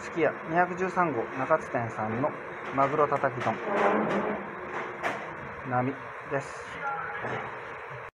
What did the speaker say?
すき家213号中津店さんのマグロたたき丼並です。